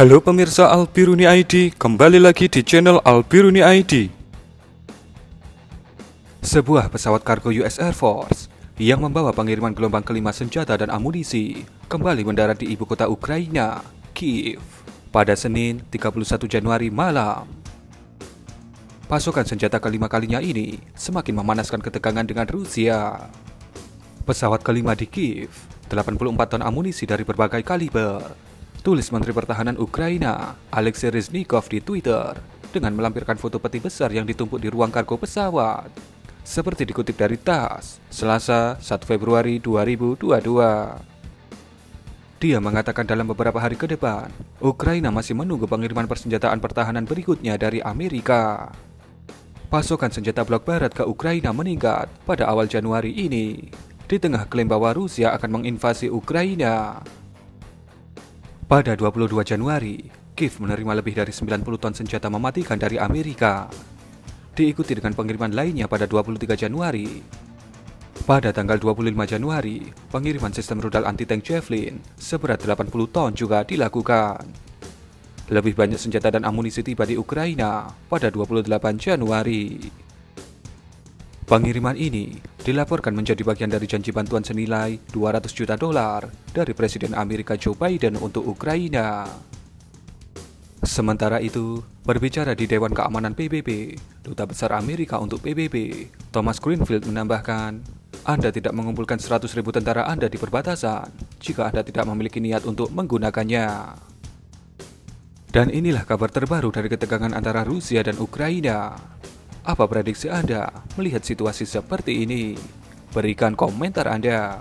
Halo pemirsa Albiruni ID, kembali lagi di channel Albiruni ID. Sebuah pesawat kargo US Air Force yang membawa pengiriman gelombang kelima senjata dan amunisi kembali mendarat di ibu kota Ukraina, Kiev, pada Senin 31 Januari malam. Pasukan senjata kelima kalinya ini semakin memanaskan ketegangan dengan Rusia. Pesawat kelima di Kiev, 84 ton amunisi dari berbagai kaliber, tulis Menteri Pertahanan Ukraina, Alexei Reznikov di Twitter, dengan melampirkan foto peti besar yang ditumpuk di ruang kargo pesawat. Seperti dikutip dari TASS, Selasa 1 Februari 2022. Dia mengatakan dalam beberapa hari ke depan, Ukraina masih menunggu pengiriman persenjataan pertahanan berikutnya dari Amerika. Pasokan senjata blok barat ke Ukraina meningkat pada awal Januari ini, di tengah klaim bahwa Rusia akan menginvasi Ukraina. Pada 22 Januari, Kiev menerima lebih dari 90 ton senjata mematikan dari Amerika. Diikuti dengan pengiriman lainnya pada 23 Januari. Pada tanggal 25 Januari, pengiriman sistem rudal anti-tank Javelin seberat 80 ton juga dilakukan. Lebih banyak senjata dan amunisi tiba di Ukraina pada 28 Januari. Pengiriman ini dilaporkan menjadi bagian dari janji bantuan senilai 200 juta dolar dari Presiden Amerika Joe Biden untuk Ukraina. Sementara itu, berbicara di Dewan Keamanan PBB, Duta Besar Amerika untuk PBB, Thomas Greenfield menambahkan, Anda tidak mengumpulkan 100 ribu tentara Anda di perbatasan jika Anda tidak memiliki niat untuk menggunakannya. Dan inilah kabar terbaru dari ketegangan antara Rusia dan Ukraina. Apa prediksi Anda melihat situasi seperti ini? Berikan komentar Anda.